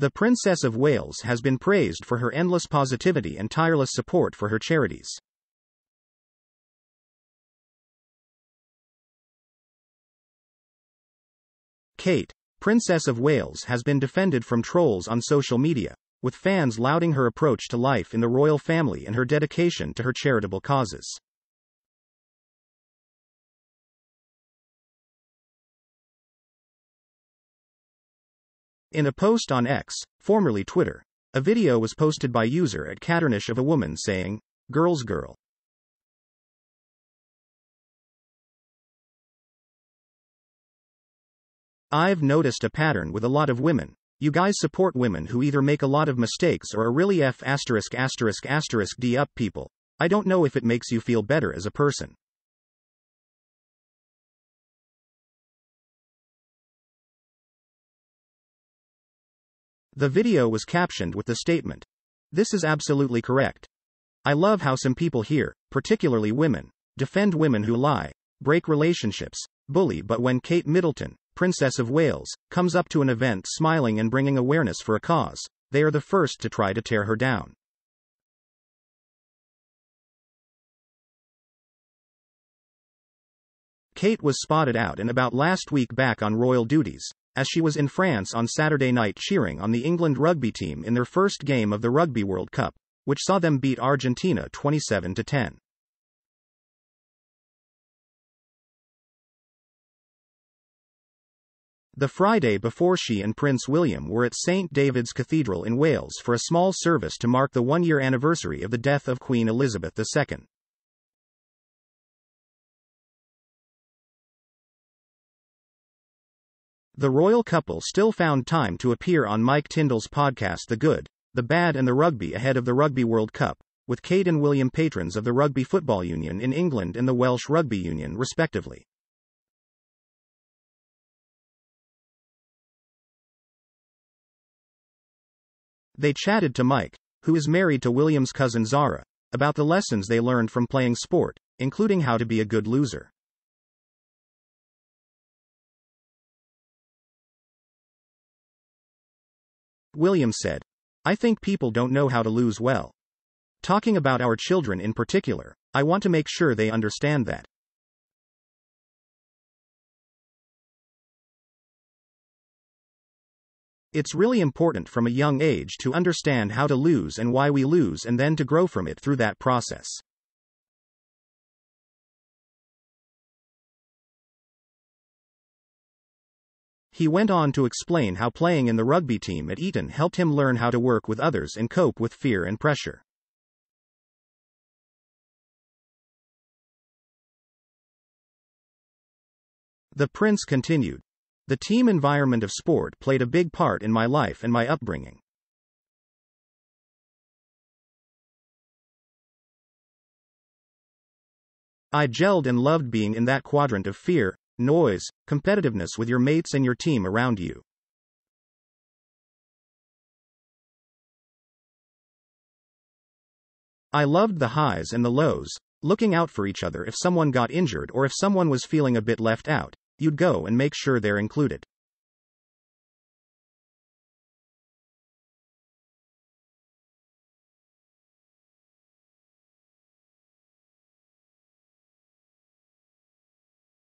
The Princess of Wales has been praised for her endless positivity and tireless support for her charities. Kate, Princess of Wales has been defended from trolls on social media, with fans lauding her approach to life in the royal family and her dedication to her charitable causes. In a post on X, formerly Twitter, a video was posted by user at Catternish of a woman saying, Girls Girl. I've noticed a pattern with a lot of women. You guys support women who either make a lot of mistakes or are really F asterisk asterisk asterisk D up people. I don't know if it makes you feel better as a person. The video was captioned with the statement, This is absolutely correct. I love how some people here, particularly women, defend women who lie, break relationships, bully, but when Kate Middleton, Princess of Wales, comes up to an event smiling and bringing awareness for a cause, they are the first to try to tear her down. Kate was spotted out and about last week back on royal duties, as she was in France on Saturday night cheering on the England rugby team in their first game of the Rugby World Cup, which saw them beat Argentina 27 10. The Friday before she and Prince William were at St. David's Cathedral in Wales for a small service to mark the one year anniversary of the death of Queen Elizabeth II. The royal couple still found time to appear on Mike Tindall's podcast The Good, The Bad and the Rugby ahead of the Rugby World Cup, with Kate and William patrons of the Rugby Football Union in England and the Welsh Rugby Union respectively. They chatted to Mike, who is married to William's cousin Zara, about the lessons they learned from playing sport, including how to be a good loser. Williams said, I think people don't know how to lose well. Talking about our children in particular, I want to make sure they understand that. It's really important from a young age to understand how to lose and why we lose and then to grow from it through that process. He went on to explain how playing in the rugby team at Eton helped him learn how to work with others and cope with fear and pressure. The prince continued. The team environment of sport played a big part in my life and my upbringing. I gelled and loved being in that quadrant of fear, noise, competitiveness with your mates and your team around you. I loved the highs and the lows, looking out for each other if someone got injured or if someone was feeling a bit left out, you'd go and make sure they're included.